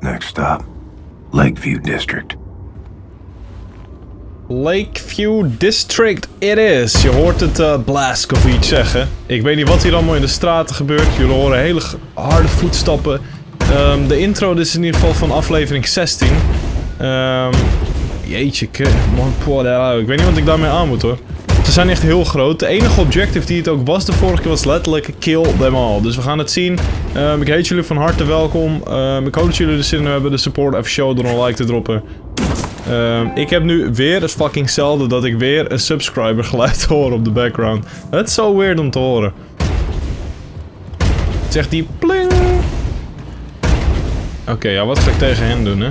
Next stop, Lakeview District. Lakeview District it is. Je hoort het uh, Blazkowicz zeggen. Ik weet niet wat hier allemaal in de straten gebeurt. Jullie horen hele harde voetstappen. Um, de intro is in ieder geval van aflevering 16. Um, jeetje, man, ik weet niet wat ik daarmee aan moet hoor. Ze zijn echt heel groot. De enige objective die het ook was de vorige keer was letterlijk kill them all. Dus we gaan het zien. Um, ik heet jullie van harte welkom. Um, ik hoop dat jullie er zin in hebben. De support even show door een like te droppen. Um, ik heb nu weer het fucking zelden dat ik weer een subscriber geluid hoor op de background. Het is zo weird om te horen. Zegt die pling. Oké, ja, wat ga ik tegen hen doen, hè?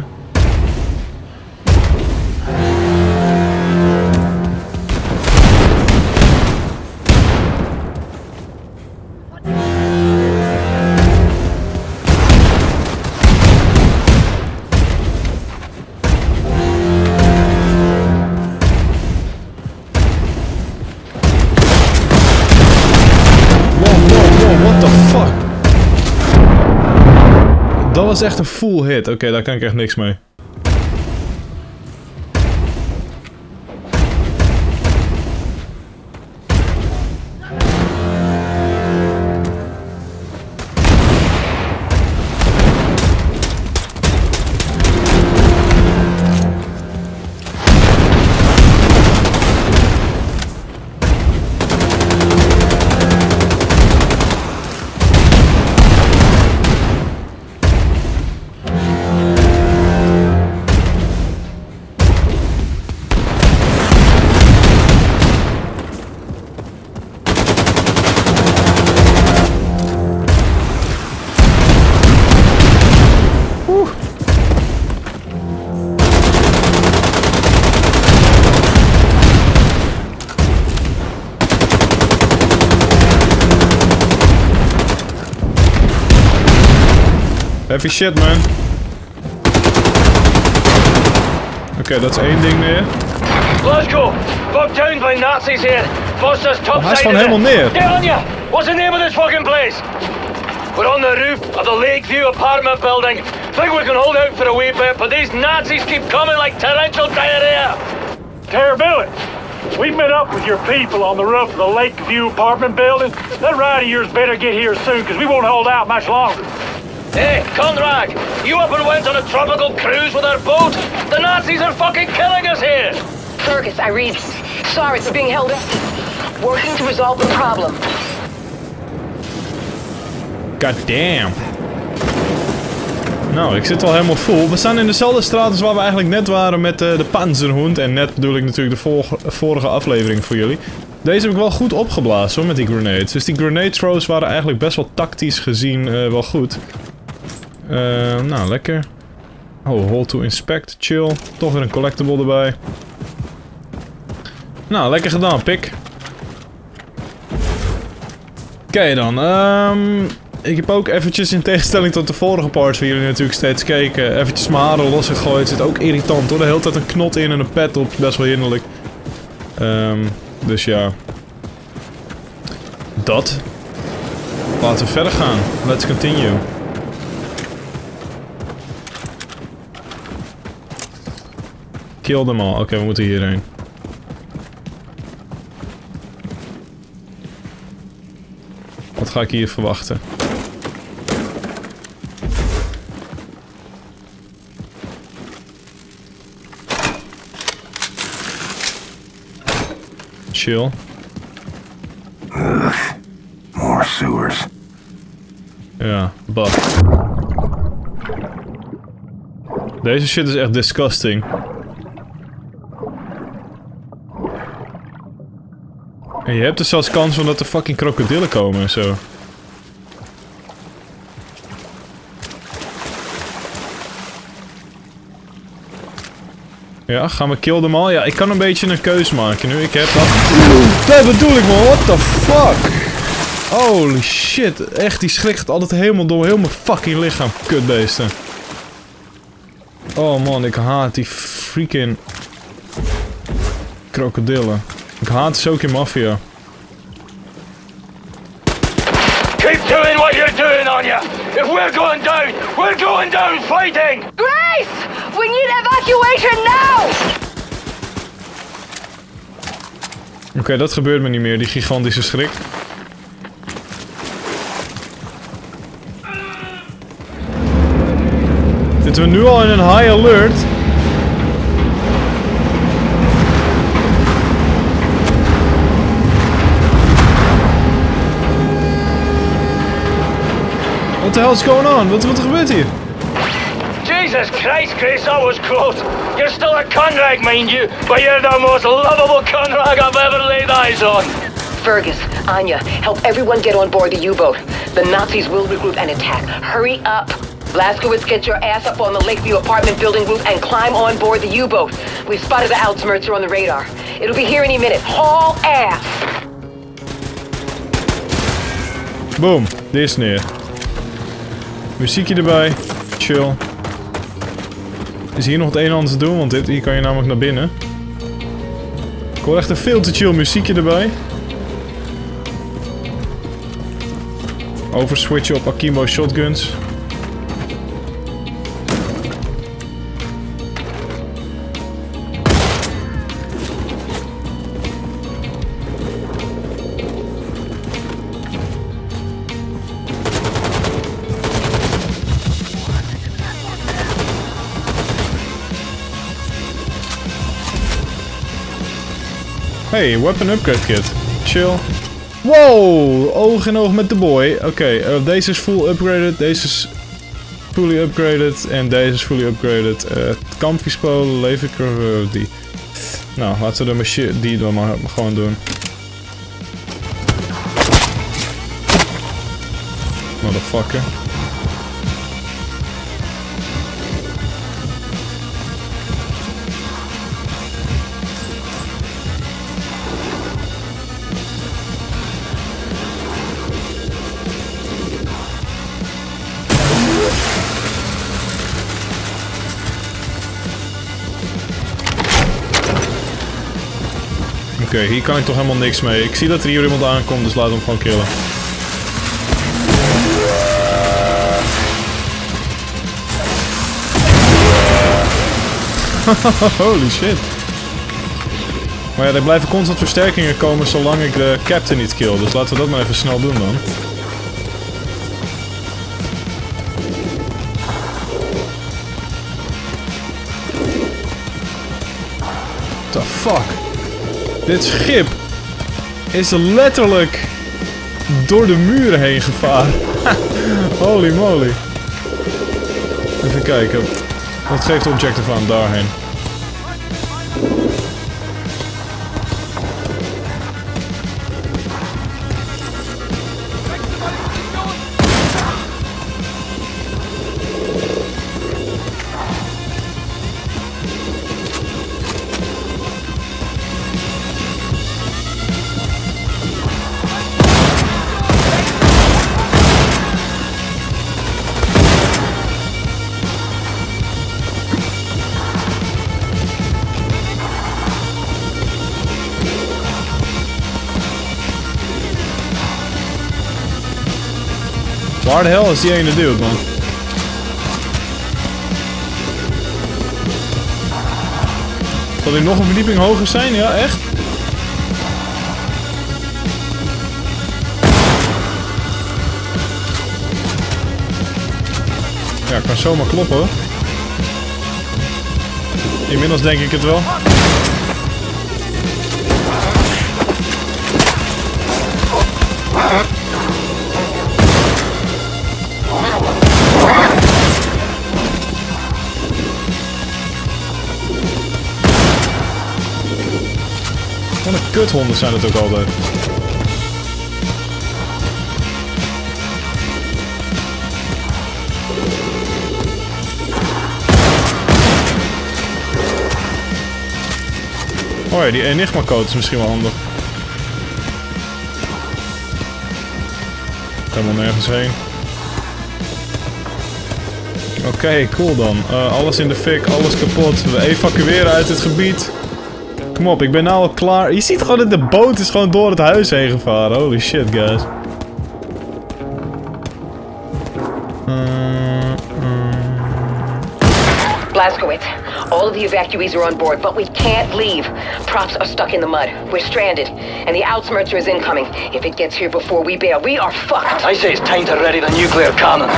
Was echt een full hit. Oké, daar kan ik echt niks mee. Heavy shit, man. Okay, that's is één ding meer. Let's go! Fuck down by Nazis here! Foster's top oh, hij is gewoon helemaal neer. Get on ya! What's the name of this fucking place? We're on the roof of the Lakeview apartment building. Think we can hold out for a wee bit, but these Nazis keep coming like torrential diarrhea. Terrability. We've met up with your people on the roof of the Lakeview apartment building. That ride of yours better get here soon, because we won't hold out much longer. Hey, Conrad! You up and went on a tropical cruise with our boat? The Nazis are fucking killing us here! Fergus, I read. Sorry for being held up. Working to resolve the problem. God damn. Nou, ik zit al helemaal vol. We staan in dezelfde straat als waar we eigenlijk net waren met uh, de Panzerhund. En net bedoel ik natuurlijk de vorige aflevering voor jullie. Deze heb ik wel goed opgeblazen hoor, met die grenades. Dus die grenade throws waren eigenlijk best wel tactisch gezien uh, wel goed. Uh, nou, lekker. Oh, hold to inspect, chill. Toch weer een collectible erbij. Nou, lekker gedaan, pik. Oké dan, um, ik heb ook eventjes in tegenstelling tot de vorige parts waar jullie natuurlijk steeds keken, eventjes mijn haren losgegooid. Zit ook irritant hoor, de hele tijd een knot in en een pet op, best wel hinderlijk. Um, dus ja. Dat. Laten we verder gaan. Let's continue. Kill them all. Oké, okay, we moeten hierheen. Wat ga ik hier verwachten? Chill. Ugh, more sewers. Ja, buff. Deze shit is echt disgusting. En je hebt dus zelfs kans van dat er fucking krokodillen komen en zo. Ja, gaan we kill them all? Ja, ik kan een beetje een keus maken nu. Ik heb dat... Dat bedoel ik man, what the fuck? Holy shit, echt, die schrikt altijd helemaal door heel mijn fucking lichaam, kutbeesten. Oh man, ik haat die freaking... krokodillen. Ik haat in Mafia. Keep doing what you're doing, Anya! If we're going down, we're going down fighting! Grace! We need evacuation now! Oké, dat gebeurt me niet meer, die gigantische schrik. Zitten we nu al in een high alert? The hell's going on? Wat, wat gebeurt hier? Jesus Christ, Grace, that was close. You're still a Conrag, mind you, but you're the most lovable Conrag I've ever laid eyes on. Fergus, Anya, help everyone get on board the U-boat. The Nazis will regroup and attack. Hurry up! Blaskowitz, get your ass up on the Lakeview apartment building roof and climb on board the U-boat. We've spotted the Outsmerzer on the radar. It'll be here any minute. Haul ass! Boom, dit is neer. Muziekje erbij. Chill. Is hier nog het een en ander te doen? Want dit, hier kan je namelijk naar binnen. Ik hoor echt een veel te chill muziekje erbij. Overswitchen op Akimo shotguns. Hey, weapon upgrade kit. Chill. Wow, oog in oog met de boy. Oké, eh, deze is full upgraded, deze is fully upgraded en deze is fully upgraded. Uh, Kampvispo, leef ik er eh, die. Nou, laten we de die dan maar gewoon doen. Motherfucker. Hier kan ik toch helemaal niks mee. Ik zie dat er hier iemand aankomt, dus laat hem gewoon killen. Holy shit. Maar ja, er blijven constant versterkingen komen zolang ik de captain niet kill. Dus laten we dat maar even snel doen dan. The fuck? Dit schip is letterlijk door de muren heen gevaren. Holy moly. Even kijken. Wat geeft de objective aan daarheen? Waar de hel is die ene dude, man? Zal hij nog een verdieping hoger zijn? Ja, echt? Ja, kan zomaar kloppen. Inmiddels denk ik het wel. Kuthonden zijn het ook altijd. Oh ja, die Enigma code is misschien wel handig. Helemaal nergens heen. Oké, cool dan. Uh, alles in de fik, alles kapot. We evacueren uit het gebied. Kom op, ik ben nou al klaar. Je ziet gewoon dat de boot is gewoon door het huis heen gevaren. Holy shit, guys. Blaskowitz, all of the evacuees are on board, but we can't leave. Props are stuck in the mud. We're stranded, and the Outsmerzer is incoming. If it gets here before we bail, we are fucked. I say it's time to ready the nuclear cannon.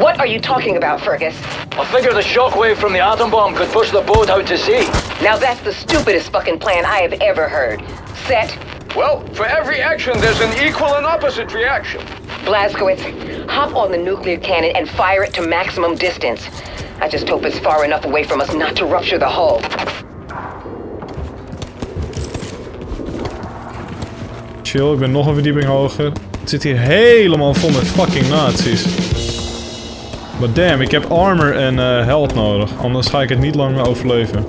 What are you talking about, Fergus? I figure the shockwave from the atom bomb could push the boat out to sea. Now that's the stupidest fucking plan I have ever heard. Set. Well, for every action, there's an equal and opposite reaction. Blaskowitz, hop on the nuclear cannon and fire it to maximum distance. I just hope it's far enough away from us not to rupture the hull. chill, ik ben nog een verdieping hoger. Het zit hier helemaal vol met fucking nazi's. Maar damn, ik heb armor en eh health nodig. Anders ga ik het niet lang meer overleven.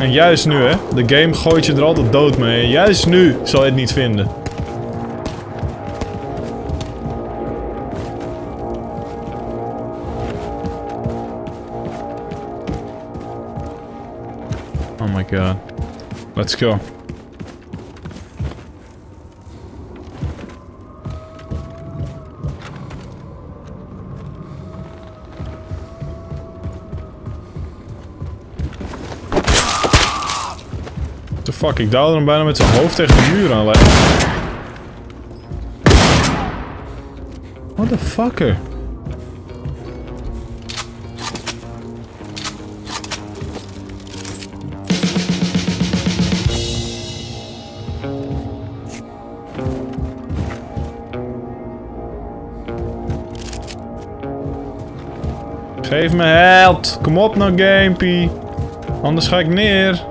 En juist nu, hè. De game gooit je er altijd dood mee. Juist nu zal je het niet vinden. Oh my god. Let's go. Fuck, ik daalde hem bijna met zijn hoofd tegen de muur aan. What the fucker? Geef me held. Kom op nou, Gamepie. Anders ga ik neer.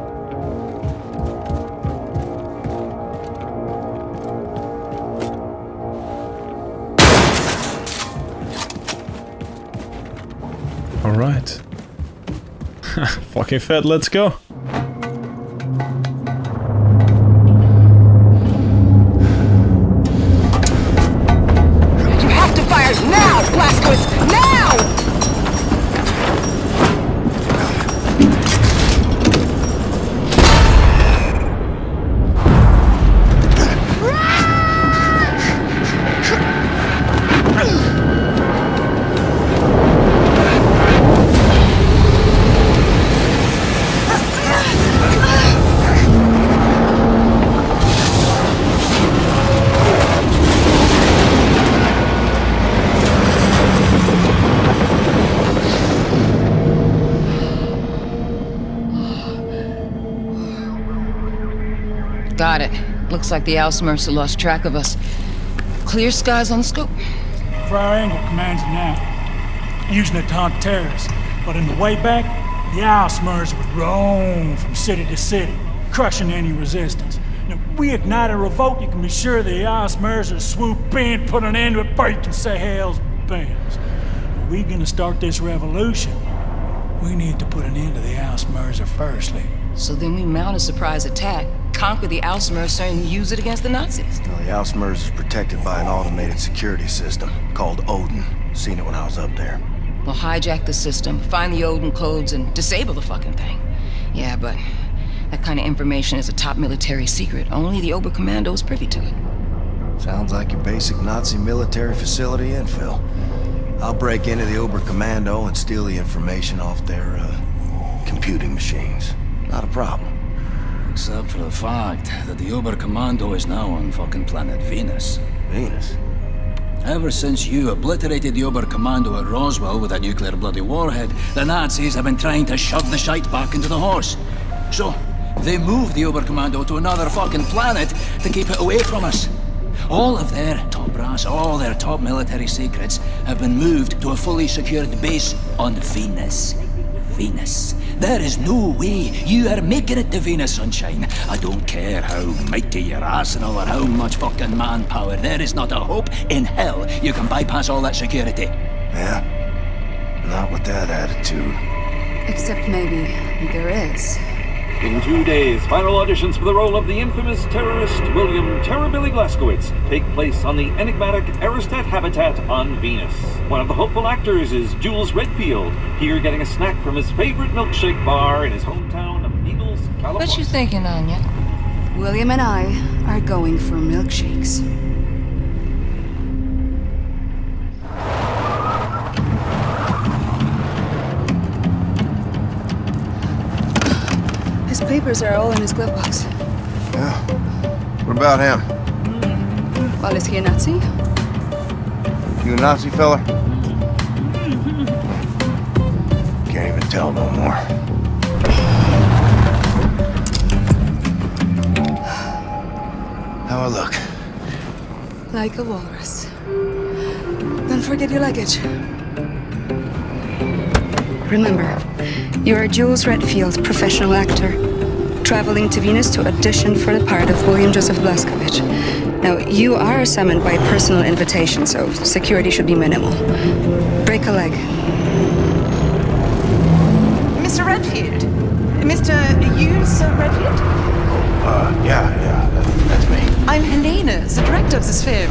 Fucking vet, let's go. The Ausmercer lost track of us. Clear skies on the scope. Friar Angle commands it now, using it to hunt terrorists. But in the way back, the Ausmers would roam from city to city, crushing any resistance. Now, if we ignite a revolt, you can be sure the Ausmers will swoop in, put an end to it you can say hell's bells. If we gonna start this revolution, we need to put an end to the Ausmerzer firstly. So then we mount a surprise attack, conquer the Ausmercer, and use it against the Nazis. Well, the Ausmers is protected by an automated security system called Odin. Seen it when I was up there. We'll hijack the system, find the Odin codes, and disable the fucking thing. Yeah, but that kind of information is a top military secret. Only the Oberkommando is privy to it. Sounds like your basic Nazi military facility infill. I'll break into the Oberkommando and steal the information off their, uh, computing machines. Not a problem. Except for the fact that the Oberkommando is now on fucking planet Venus. Venus. Ever since you obliterated the Oberkommando at Roswell with a nuclear bloody warhead, the Nazis have been trying to shove the shite back into the horse. So, they moved the Oberkommando to another fucking planet to keep it away from us. All of their top brass, all their top military secrets have been moved to a fully secured base on Venus. Venus. There is no way you are making it to Venus, sunshine. I don't care how mighty your arsenal or how much fucking manpower. There is not a hope in hell you can bypass all that security. Yeah? Not with that attitude. Except maybe there is. In two days, final auditions for the role of the infamous terrorist William Terrorbilly Glaskowitz take place on the enigmatic Aristat habitat on Venus. One of the hopeful actors is Jules Redfield, here getting a snack from his favorite milkshake bar in his hometown of Eagles, California. What you thinking, Anya? William and I are going for milkshakes. Papers are all in his glove box. Yeah. What about him? Well, is he a Nazi? You a Nazi fella? Can't even tell no more. How I look? Like a walrus. Don't forget your luggage. Remember, you're a Jules Redfield, professional actor, traveling to Venus to audition for the part of William Joseph Blaskovich. Now, you are summoned by personal invitation, so security should be minimal. Break a leg. Mr. Redfield? Mr. Hughes Redfield? Uh, yeah, yeah, that, that's me. I'm Helena, the director of this film.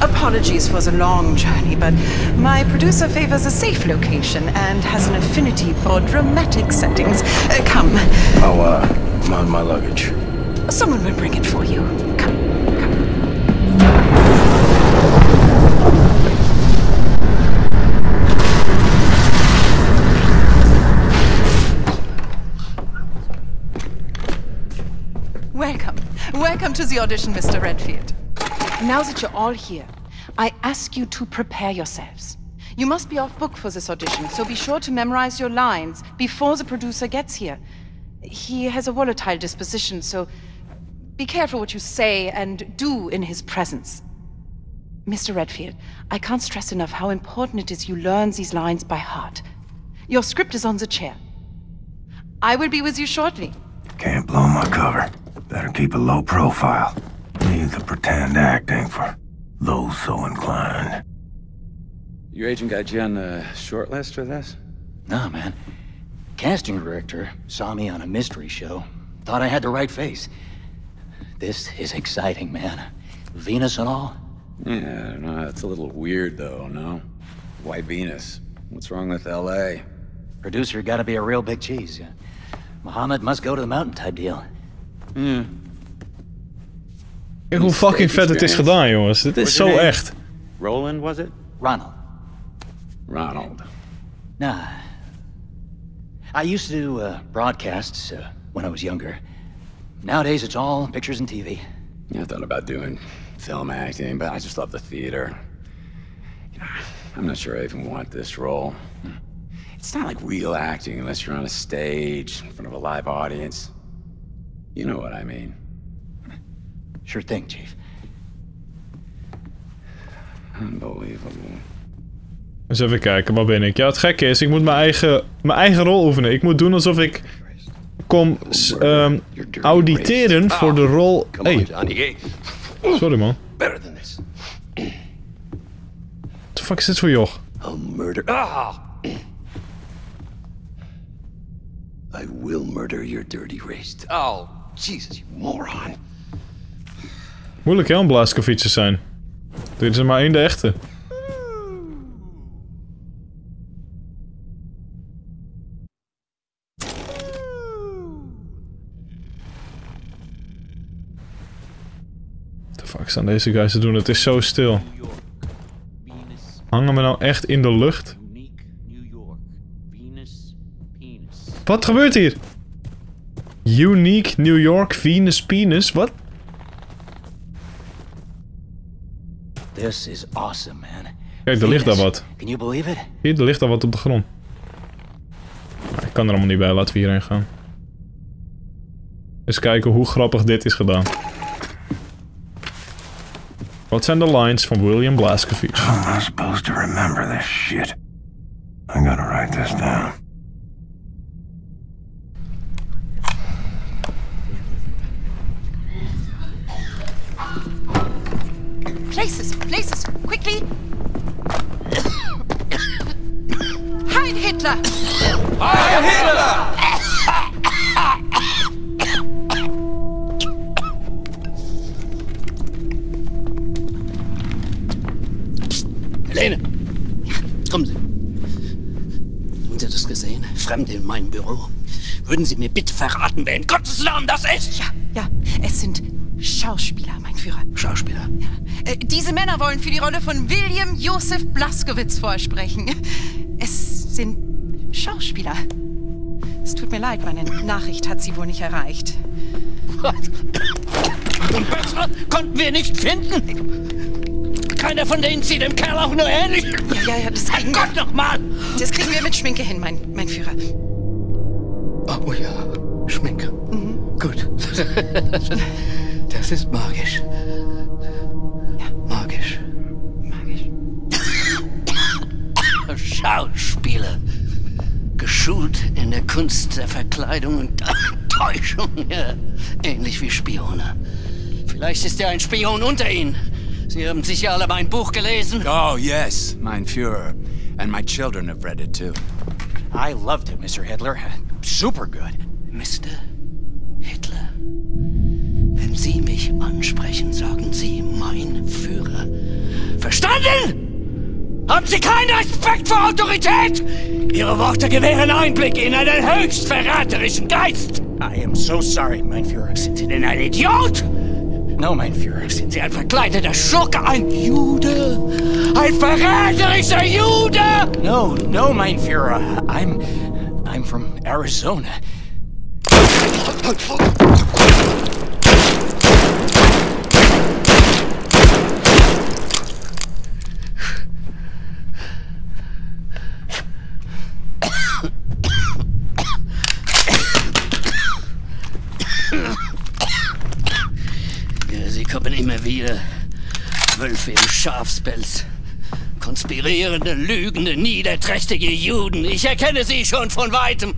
Apologies for the long journey, but my producer favors a safe location and has an affinity for dramatic settings. Uh, come. Oh, uh, I'm my luggage. Someone will bring it for you. Come. Come. Welcome. Welcome to the audition, Mr. Redfield. Now that you're all here, I ask you to prepare yourselves. You must be off book for this audition, so be sure to memorize your lines before the producer gets here. He has a volatile disposition, so be careful what you say and do in his presence. Mr. Redfield, I can't stress enough how important it is you learn these lines by heart. Your script is on the chair. I will be with you shortly. Can't blow my cover. Better keep a low profile. Leave the pretend acting for those so inclined. Your agent got you on the short list for this? Nah, man. Casting director saw me on a mystery show. Thought I had the right face. This is exciting, man. Venus and all. Yeah, I don't. It's a little weird, though, no? Why Venus? What's wrong with L.A.? Producer gotta be a real big cheese. Muhammad must go to the mountain type deal. Yeah. Kijk hoe fucking vet het is gedaan, jongens. Dit is zo echt. Roland, was it? Ronald. Ronald. Nah. I used to do uh, broadcasts uh, when I was younger. Nowadays, it's all pictures and TV. Yeah, I thought about doing film acting, but I just love the theater. You know, I'm not sure I even want this role. It's not like real acting unless you're on a stage in front of a live audience. You know what I mean. Sure thing, Chief. Unbelievable. Eens even kijken, waar ben ik? Ja, het gekke is, ik moet mijn eigen, mijn eigen rol oefenen. Ik moet doen alsof ik kom ehm, auditeren voor de rol... Hey, sorry man. What the fuck is dit voor joch? Murder. Ah! I will murder your dirty race. Oh, Jesus, you moron. Moeilijk hè, om te zijn. Dit is er maar één de echte. Fuck staan deze guys te doen? Het is zo stil. Hangen we nou echt in de lucht? Wat gebeurt hier? Unique New York Venus Penis? Wat? This is awesome, man. Kijk, er ligt daar wat. Can you believe it? Hier, er ligt daar wat op de grond. Maar ik kan er allemaal niet bij, laten we hierheen gaan. Eens kijken hoe grappig dit is gedaan. Wat zijn the lines from William Blaskovic? How am I supposed to remember this shit? I gotta write this down. Places, places, quickly! Heil Hitler! Heil Hitler! Sie das gesehen? Fremde in meinem Büro. Würden Sie mir bitte verraten, wer in Gottes Namen das ist? Ja, ja, es sind Schauspieler, mein Führer. Schauspieler. Äh, diese Männer wollen für die Rolle von William Joseph Blaskowitz vorsprechen. Es sind Schauspieler. Es tut mir leid, meine Nachricht hat Sie wohl nicht erreicht. Und bessere konnten wir nicht finden. Keiner von denen sieht dem Kerl auch nur ähnlich. Ja, ja, ja, das kriegen Gott noch mal. Das kriegen wir mit Schminke hin, mein, mein Führer. Oh ja, Schminke. Gut. Das ist magisch. Magisch. Magisch. Schauspieler. Geschult in der Kunst der Verkleidung und Täuschung. Ja, ähnlich wie Spione. Vielleicht ist ja ein Spion unter Ihnen. Sie haben sicher alle mein Buch gelesen. Oh, yes, mein Führer. And my children have read it too. I loved it, Mr. Hitler. Super good. Mr. Hitler. Wenn Sie mich ansprechen, sagen Sie mein Führer. Verstanden? Haben Sie keinen Respekt vor Autorität? Ihre Worte gewähren Einblick in einen höchst verräterischen Geist. I am so sorry, mein Führer. Sind Sie denn ein Idiot? No, mein Führer. Sind Sie ein verkleideter Schurke, ein Jude? Ein verräterischer Jude? No, no, mein Führer. I'm... I'm from Arizona. Schafspelz. Konspirierende, lügende, niederträchtige Juden. Ich erkenne Sie schon von weitem.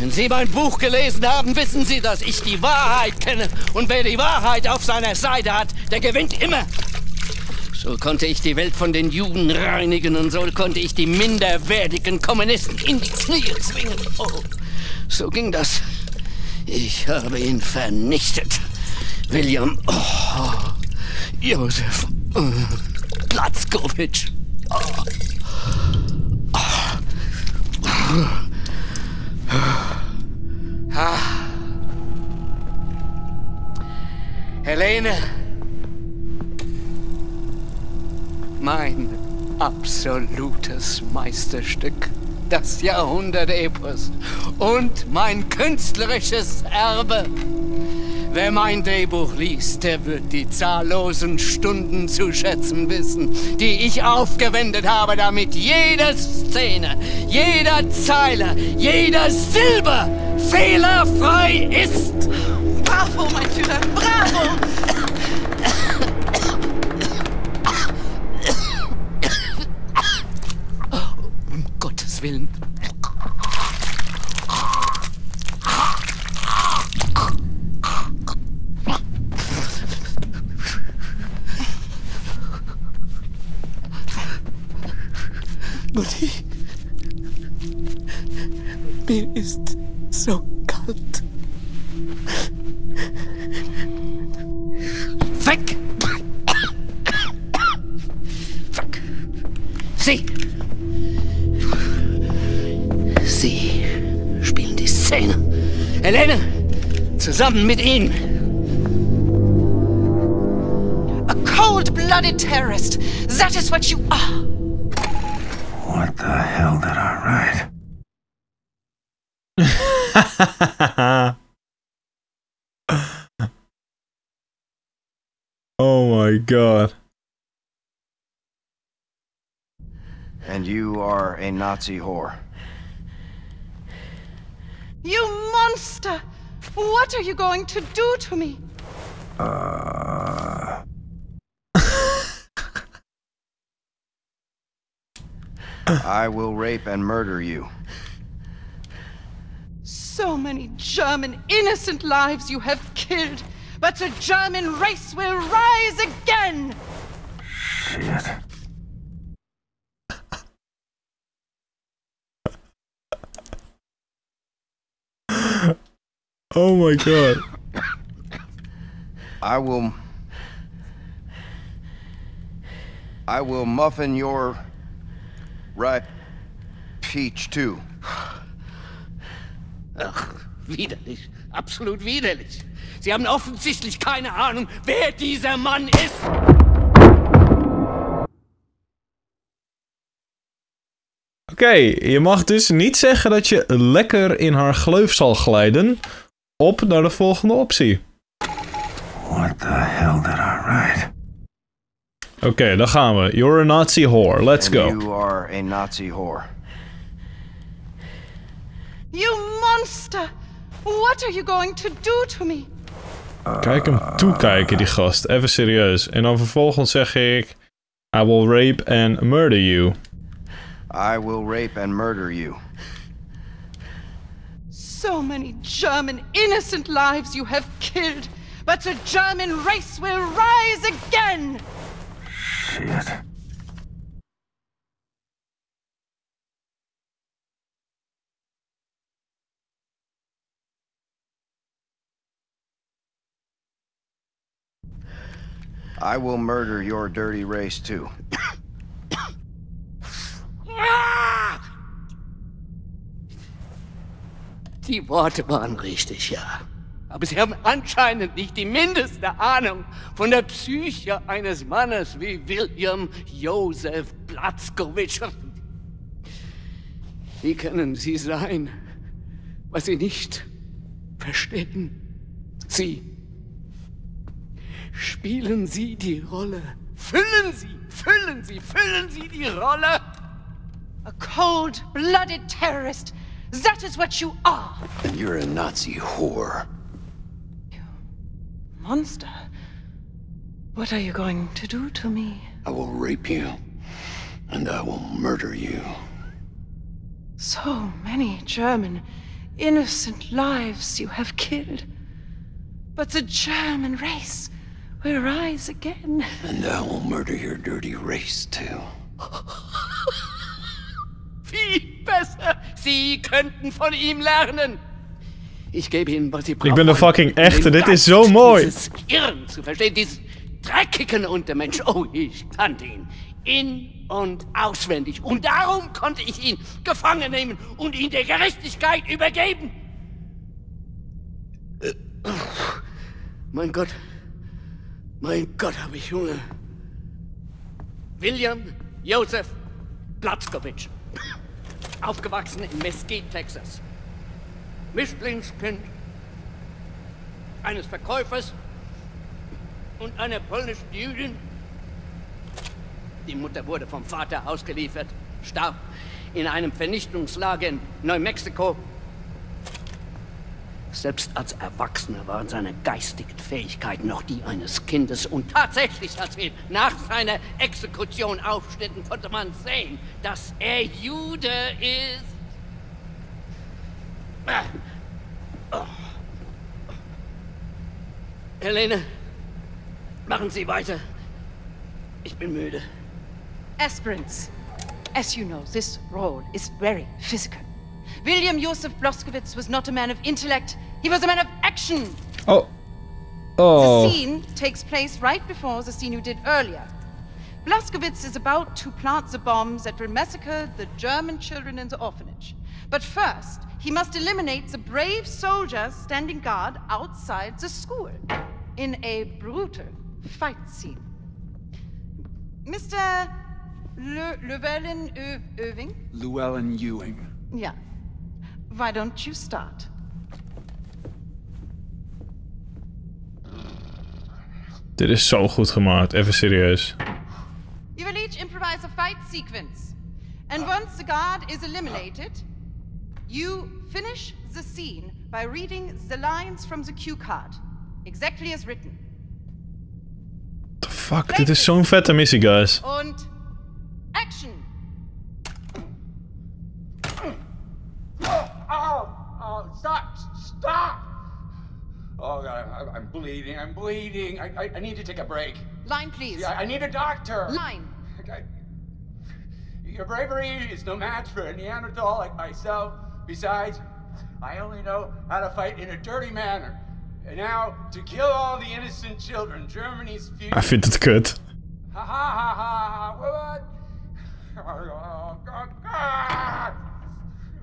Wenn Sie mein Buch gelesen haben, wissen Sie, dass ich die Wahrheit kenne. Und wer die Wahrheit auf seiner Seite hat, der gewinnt immer. So konnte ich die Welt von den Juden reinigen und so konnte ich die minderwertigen Kommunisten in die Knie zwingen. Oh, so ging das. Ich habe ihn vernichtet. William oh, Josef oh, Platzkowitsch. Oh. Helene. Mein absolutes Meisterstück. Das Jahrhundert-Epos. Und mein künstlerisches Erbe. Wer mein Drehbuch liest, der wird die zahllosen Stunden zu schätzen wissen, die ich aufgewendet habe, damit jede Szene, jeder Zeile, jeder Silber fehlerfrei ist. Bravo, mein Führer, bravo! Zusammen mit Ihnen. A cold-blooded terrorist. That is what you are. What the hell did I write? oh my god. And you are a Nazi whore. You monster! What are you going to do to me? Uh. I will rape and murder you. So many German innocent lives you have killed, but the German race will rise again! Shit. Oh my god. I will. I will muffin your ripe peach too. Ach, Widerlich. Absolut widerlich. Sie haben offensichtlich keine Ahnung, wer dieser Mann ist. Oké, je mag dus niet zeggen dat je lekker in haar gleuf zal glijden. Op naar de volgende optie. What the hell did I write? Oké, dan gaan we. You're a Nazi whore. Let's And go. You are a Nazi whore. You monster! What are you going to do to me? Kijk hem toekijken, die gast. Even serieus. En dan vervolgens zeg ik... I will rape and murder you. I will rape and murder you. So many German innocent lives you have killed, but the German race will rise again! Shit. I will murder your dirty race too. Ah! Die Worte waren richtig, ja. Aber Sie haben anscheinend nicht die mindeste Ahnung von der Psyche eines Mannes wie William Joseph Blatzkowitsch. Wie können Sie sein, was Sie nicht verstehen? Sie. Spielen Sie die Rolle. Füllen Sie, füllen Sie, füllen Sie die Rolle. A cold-blooded terrorist. That is what you are. And you're a Nazi whore. You monster. What are you going to do to me? I will rape you. And I will murder you. So many German innocent lives you have killed. But the German race will rise again. And I will murder your dirty race too. Viel besser. Sie könnten von ihm lernen. Ich gebe Ihnen, was Sie brauchen. Ik ben de fucking echte. den Dit is Geist zo mooi. Dieses Irren zu verstehen, dieses dreckigen Untermensch. Oh, ich kannte ihn. In- und auswendig. Und darum konnte ich ihn gefangen nehmen und ihn der Gerechtigkeit übergeben. Mein Gott. Mein Gott, habe ich Hunger. William Joseph Platzkowitsch. Aufgewachsen in Mesquite, Texas. Mischlingskind eines Verkäufers und einer polnischen Jüdin. Die Mutter wurde vom Vater ausgeliefert, starb in einem Vernichtungslager in Neumexiko. Selbst als Erwachsener waren seine geistigen Fähigkeiten noch die eines Kindes. Und tatsächlich, als wir nach seiner Exekution aufschnitten, konnte man sehen, dass er Jude ist. Ah. Oh. Helene, machen Sie weiter. Ich bin müde. Aspirants, as you know, this role is very physical. William Joseph Bloskowitz was not a man of intellect, he was a man of action. Oh. Oh. The scene takes place right before the scene you did earlier. Blaskowitz is about to plant the bombs that will massacre the German children in the orphanage. But first, he must eliminate the brave soldiers standing guard outside the school in a brutal fight scene. Mr. Le Llewellyn Ö- Irving? Llewellyn Ewing. Yeah. Why don't you start? Dit is zo goed gemaakt. Even serieus. You will each improvise a fight sequence. And once the guard is eliminated, you finish the scene by reading the lines from the cue card, exactly as written. Fuck, dit is zo'n vette missie, guys. Und action! Oh, oh, stop, stop! Oh, God, I'm, I'm bleeding, I'm bleeding. I, I, I need to take a break. Line, please. Yeah, I need a doctor. Line. Okay. Your bravery is no match for a Neanderthal like myself. Besides, I only know how to fight in a dirty manner. And now, to kill all the innocent children, Germany's future. I vindt het kut. Ha ha ha ha! What? Oh, God, God!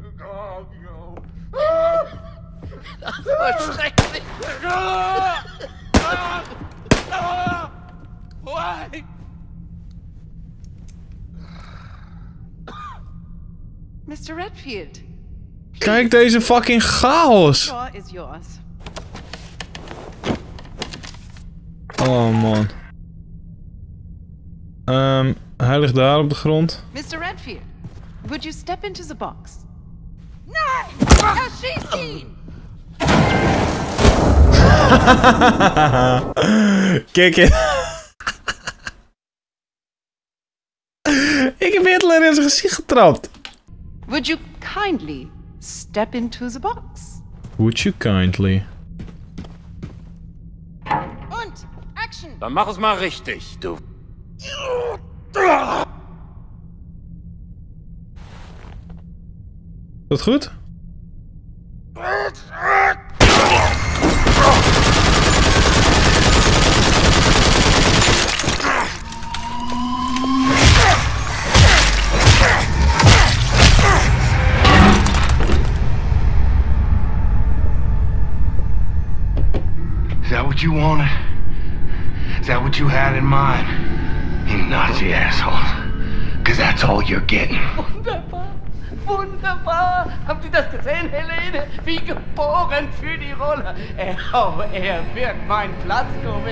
Oh, God, no. Ah! Schrecklich. Why? Mr. Redfield, Kijk deze fucking chaos. Oh man. Ehm, hij ligt daar op de grond. Mr. Redfield, would you step into the box? Erschieß ihn! Kijk je. Ik heb Hitler in zijn gezicht getrapt. Would you kindly step into the box? Would you kindly? Und Action! Dann mach es mal richtig, du. Dat goed? What you wanted? Is that what you had in mind? You Nazi assholes. Cause that's all you're getting. Wunderbar, wunderbar. Haben Sie das gesehen, Helene? Wie geboren für die Rolle. Er, oh, er wird mein Platzkommando.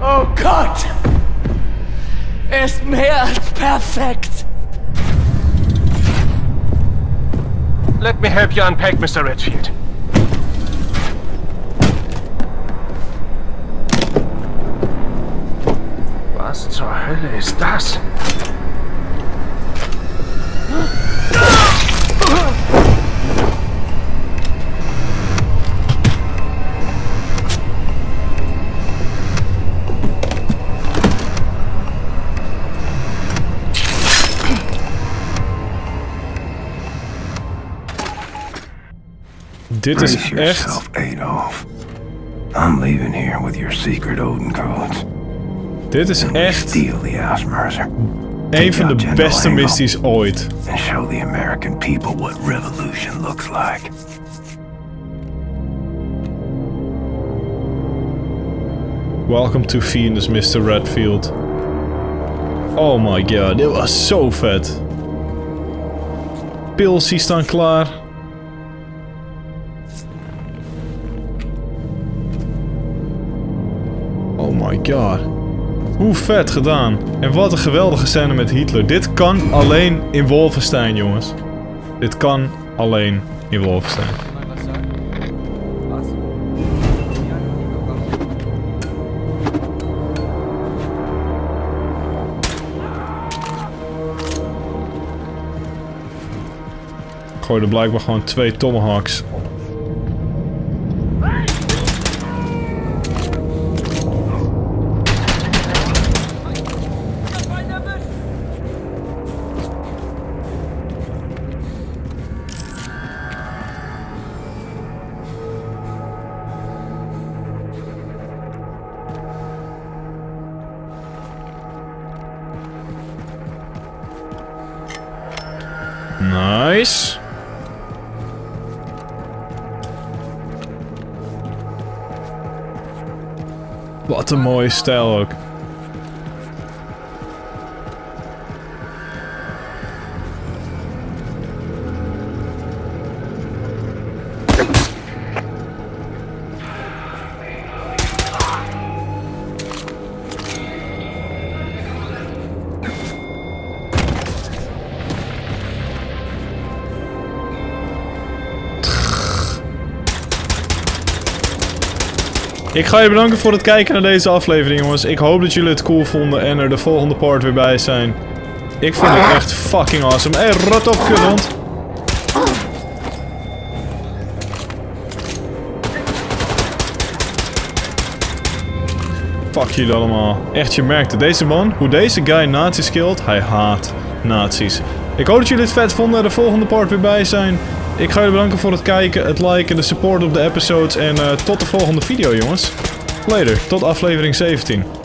Oh Gott! Er ist mehr als perfekt. Let me help you unpack, Mr. Redfield. Was zur Hölle ist das? Dit is echt... yourself, Adolf. I'm leaving here with your secret Odin codes. Dit is echt een van de beste Engel. missies ooit. And show the American people what revolution looks like. Welcome to Venus, Mr. Redfield. Oh my god, dit was zo vet. Pilsie staan klaar. Vet gedaan. En wat een geweldige scène met Hitler. Dit kan alleen in Wolfenstein, jongens. Dit kan alleen in Wolfenstein. Gooi er blijkbaar gewoon twee tomahawks. Wat een mooie stijl ook. Ik ga je bedanken voor het kijken naar deze aflevering, jongens. Ik hoop dat jullie het cool vonden en er de volgende part weer bij zijn. Ik vond het echt fucking awesome. Hé, rot op, kuthond. Fuck jullie allemaal. Echt, je merkt het. Deze man, hoe deze guy nazi's killt, hij haat nazi's. Ik hoop dat jullie het vet vonden en de volgende part weer bij zijn. Ik ga jullie bedanken voor het kijken, het liken, de support op de episodes en eh, tot de volgende video jongens. Later, tot aflevering 17.